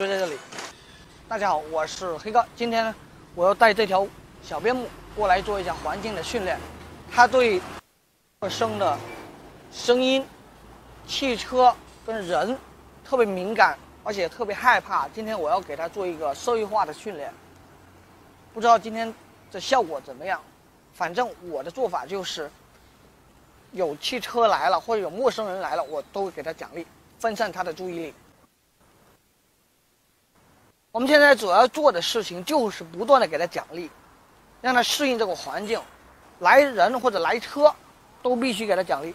就在这里。大家好，我是黑哥。今天呢，我要带这条小边牧过来做一下环境的训练。它对陌生的声音、汽车跟人特别敏感，而且特别害怕。今天我要给它做一个社会化的训练。不知道今天的效果怎么样？反正我的做法就是，有汽车来了或者有陌生人来了，我都会给他奖励，分散他的注意力。我们现在主要做的事情就是不断的给他奖励，让他适应这个环境，来人或者来车，都必须给他奖励，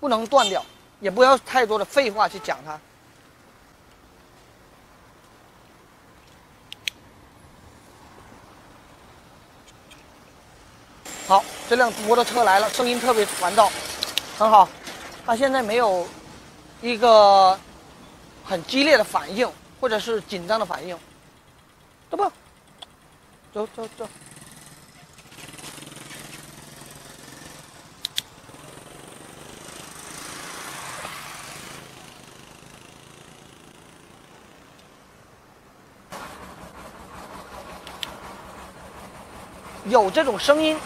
不能断掉，也不要太多的废话去讲他。好，这辆摩托车来了，声音特别烦躁，很好，他现在没有一个。很激烈的反应，或者是紧张的反应，走吧，走走走。有这种声音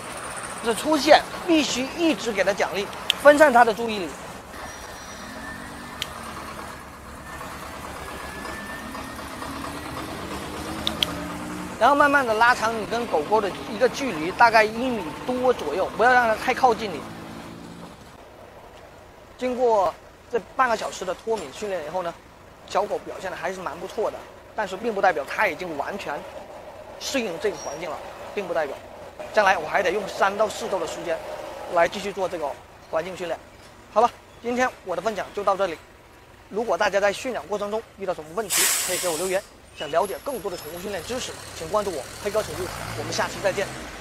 的出现，必须一直给他奖励，分散他的注意力。然后慢慢的拉长你跟狗狗的一个距离，大概一米多左右，不要让它太靠近你。经过这半个小时的脱敏训练以后呢，小狗表现的还是蛮不错的，但是并不代表它已经完全适应这个环境了，并不代表将来我还得用三到四周的时间来继续做这个环境训练。好了，今天我的分享就到这里。如果大家在训练过程中遇到什么问题，可以给我留言。想了解更多的宠物训练知识，请关注我黑哥宠物。我们下期再见。